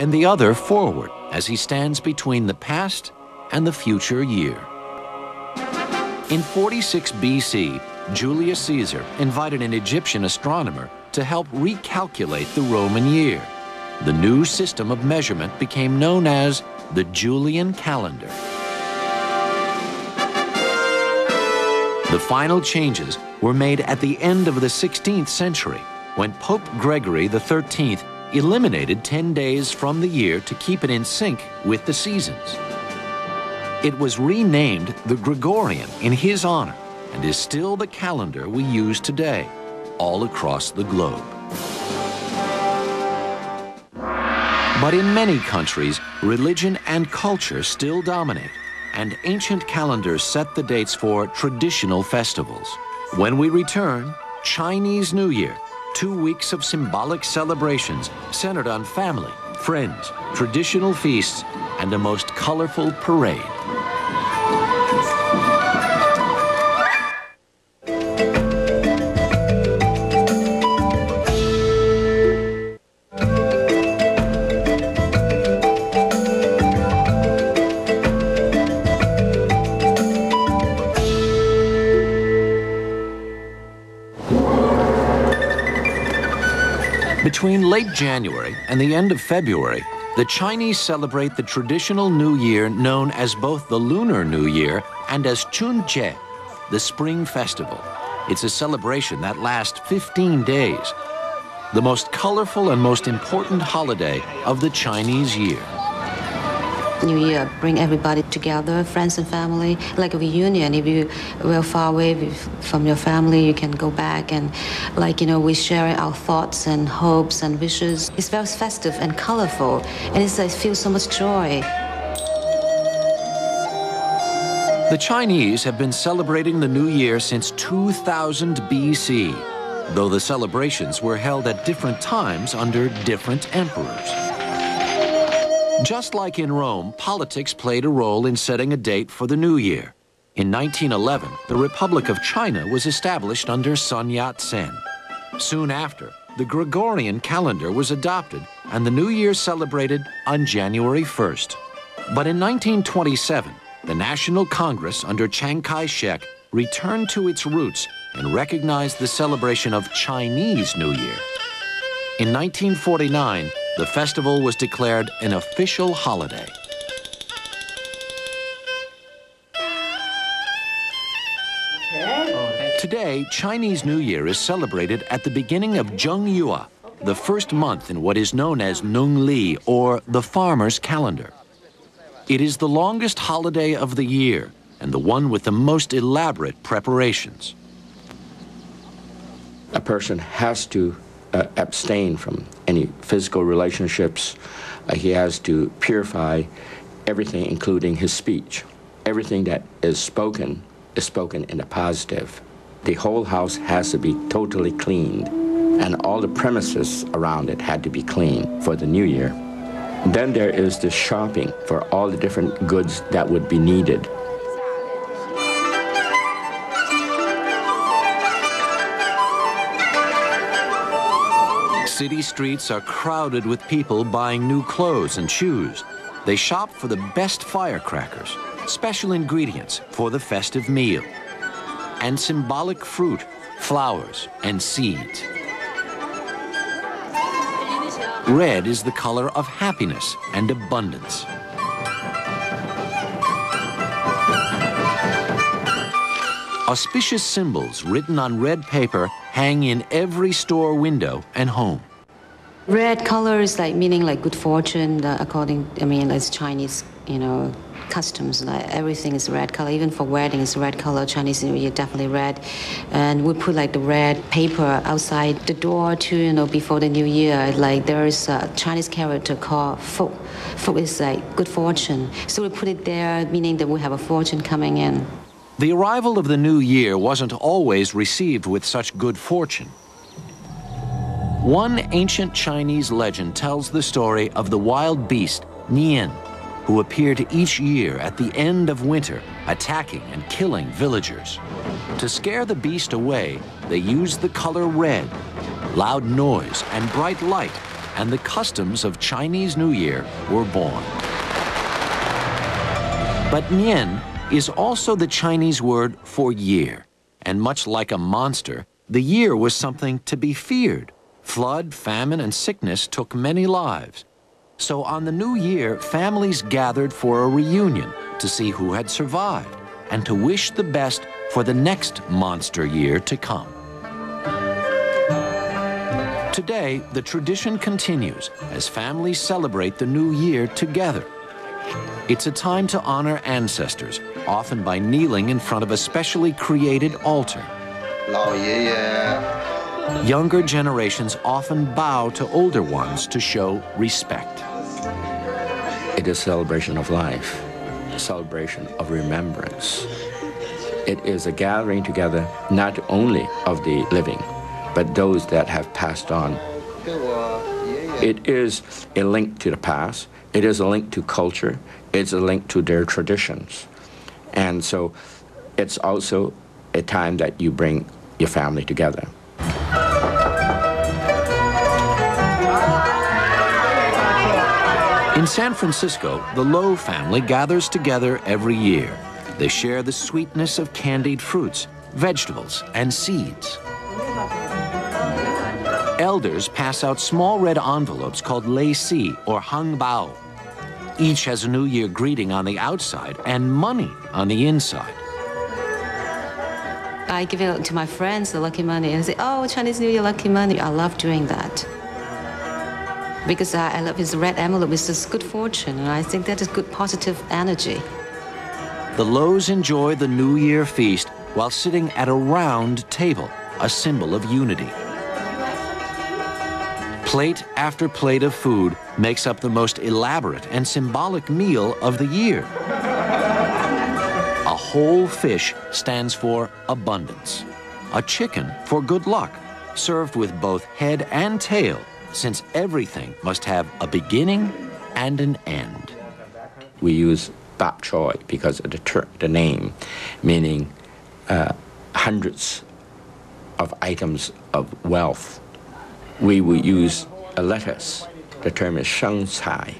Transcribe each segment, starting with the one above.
and the other forward as he stands between the past and the future year. In 46 BC, Julius Caesar invited an Egyptian astronomer to help recalculate the Roman year. The new system of measurement became known as the Julian calendar. The final changes were made at the end of the 16th century when Pope Gregory XIII eliminated 10 days from the year to keep it in sync with the seasons. It was renamed the Gregorian in his honor and is still the calendar we use today all across the globe. But in many countries, religion and culture still dominate, and ancient calendars set the dates for traditional festivals. When we return, Chinese New Year, two weeks of symbolic celebrations centered on family, friends, traditional feasts, and a most colorful parade. Between late January and the end of February, the Chinese celebrate the traditional New Year known as both the Lunar New Year and as Chunjie, the Spring Festival. It's a celebration that lasts 15 days, the most colorful and most important holiday of the Chinese year. New Year bring everybody together, friends and family, like a reunion. If you were far away from your family, you can go back and, like you know, we share our thoughts and hopes and wishes. It's very festive and colorful, and it's, I feel so much joy. The Chinese have been celebrating the New Year since 2000 BC, though the celebrations were held at different times under different emperors. Just like in Rome, politics played a role in setting a date for the new year. In 1911, the Republic of China was established under Sun Yat-sen. Soon after, the Gregorian calendar was adopted and the new year celebrated on January 1st. But in 1927, the National Congress under Chiang Kai-shek returned to its roots and recognized the celebration of Chinese New Year. In 1949, the festival was declared an official holiday. Today, Chinese New Year is celebrated at the beginning of Zhengyue, the first month in what is known as Nongli, or the farmer's calendar. It is the longest holiday of the year and the one with the most elaborate preparations. A person has to uh, abstain from any physical relationships. Uh, he has to purify everything, including his speech. Everything that is spoken is spoken in a positive. The whole house has to be totally cleaned, and all the premises around it had to be clean for the new year. Then there is the shopping for all the different goods that would be needed City streets are crowded with people buying new clothes and shoes. They shop for the best firecrackers, special ingredients for the festive meal, and symbolic fruit, flowers, and seeds. Red is the color of happiness and abundance. Auspicious symbols written on red paper hang in every store window and home. Red color is like meaning like good fortune, according, I mean, it's Chinese, you know, customs. Like everything is red color. Even for weddings, red color. Chinese New Year definitely red, and we put like the red paper outside the door too. You know, before the New Year, like there is a Chinese character called "fu." Fu is like good fortune. So we put it there, meaning that we have a fortune coming in. The arrival of the new year wasn't always received with such good fortune. One ancient Chinese legend tells the story of the wild beast, Nian, who appeared each year at the end of winter, attacking and killing villagers. To scare the beast away, they used the color red, loud noise, and bright light and the customs of Chinese New Year were born. But Nian is also the Chinese word for year, and much like a monster, the year was something to be feared. Flood, famine, and sickness took many lives. So on the new year, families gathered for a reunion to see who had survived and to wish the best for the next monster year to come. Today, the tradition continues as families celebrate the new year together. It's a time to honor ancestors, often by kneeling in front of a specially created altar. Younger generations often bow to older ones to show respect. It is celebration of life, a celebration of remembrance. It is a gathering together not only of the living, but those that have passed on. It is a link to the past. It is a link to culture. It's a link to their traditions. And so it's also a time that you bring your family together. In San Francisco, the Lo family gathers together every year. They share the sweetness of candied fruits, vegetables, and seeds. Elders pass out small red envelopes called lei si or hang bao. Each has a New Year greeting on the outside and money on the inside. I give it to my friends, the lucky money, and say, oh, Chinese New Year lucky money. I love doing that. Because I, I love his red envelope, it's just good fortune, and I think that is good positive energy. The Lows enjoy the New Year feast while sitting at a round table, a symbol of unity. Plate after plate of food makes up the most elaborate and symbolic meal of the year. A whole fish stands for abundance. A chicken for good luck, served with both head and tail, since everything must have a beginning and an end. We use bap choy because of the, ter- the name, meaning uh, hundreds of items of wealth. We will use a lettuce. The term is sheng cai,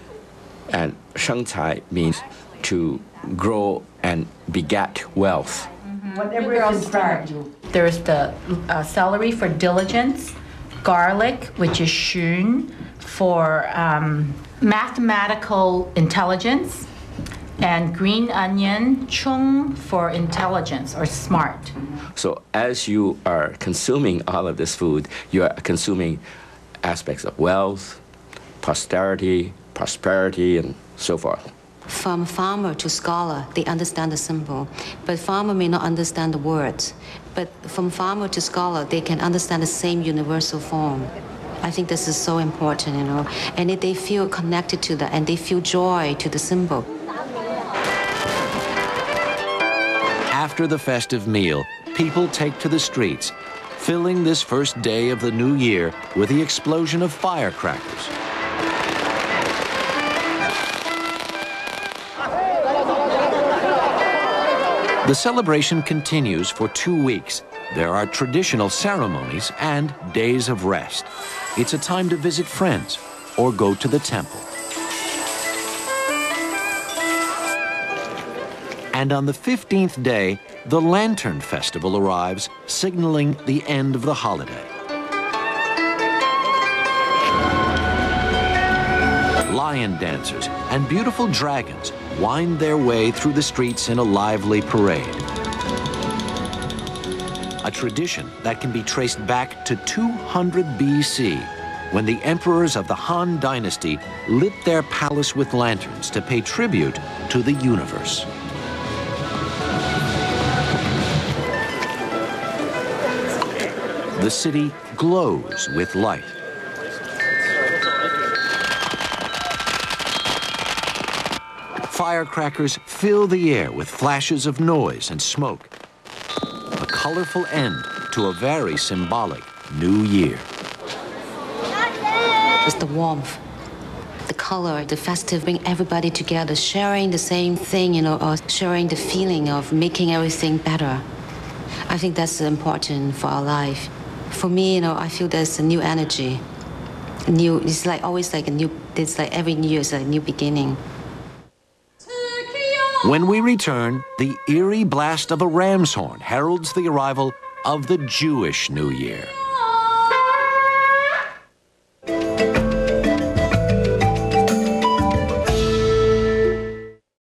and sheng cai means to grow and beget wealth. Whatever else start. There's the uh, celery for diligence, garlic, which is shun, for um, mathematical intelligence, and green onion, chung, for intelligence or smart. So as you are consuming all of this food, you are consuming aspects of wealth, posterity, prosperity, and so forth. From farmer to scholar, they understand the symbol, but farmer may not understand the words. But from farmer to scholar, they can understand the same universal form. I think this is so important, you know, and if they feel connected to that and they feel joy to the symbol. After the festive meal, people take to the streets, filling this first day of the new year with the explosion of firecrackers. The celebration continues for two weeks. There are traditional ceremonies and days of rest. It's a time to visit friends or go to the temple. And on the 15th day, the Lantern Festival arrives, signaling the end of the holiday. Lion dancers and beautiful dragons wind their way through the streets in a lively parade. A tradition that can be traced back to 200 BC, when the emperors of the Han Dynasty lit their palace with lanterns to pay tribute to the universe. The city glows with light. Firecrackers fill the air with flashes of noise and smoke. A colorful end to a very symbolic new year. It's the warmth, the color, the festive, bring everybody together, sharing the same thing, you know, or sharing the feeling of making everything better. I think that's important for our life. For me, you know, I feel there's a new energy. new. It's like always like a new. It's like every new year is a new beginning. When we return, the eerie blast of a ram's horn heralds the arrival of the Jewish New Year.